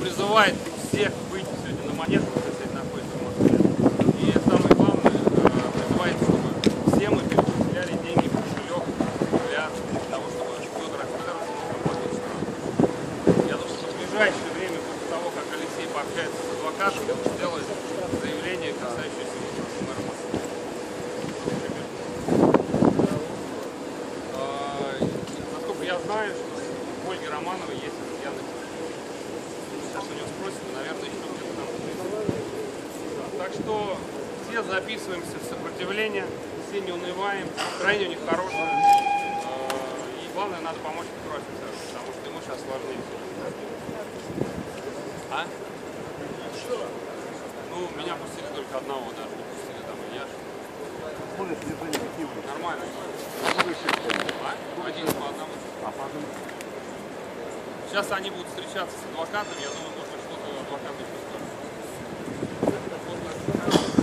призывает всех выйти сегодня на монетку, кстати, находится в Москве. И самое главное, э, призывает, чтобы все мы перечисляли деньги в кошелек для того, чтобы Федор Александрович мог работать страну. Я думаю, что в ближайшее время, после того, как Алексей пообщается с адвокатом, он сделает заявление, касающееся мэра Москвы. А, Насколько я знаю, что у Ольги Романовой есть изъяны. Что все записываемся в сопротивление, все не унываем, настроение у них хорошее. А, И главное, надо помочь офицеру, потому что ему сейчас сложнее. А? Ну, меня пустили только одного даже, не пустили там и я. Смотришь, движение какие вы? Нормально. А? Один по одному. А потом Сейчас они будут встречаться с адвокатом, я думаю, может быть, что-то адвокат Thank you.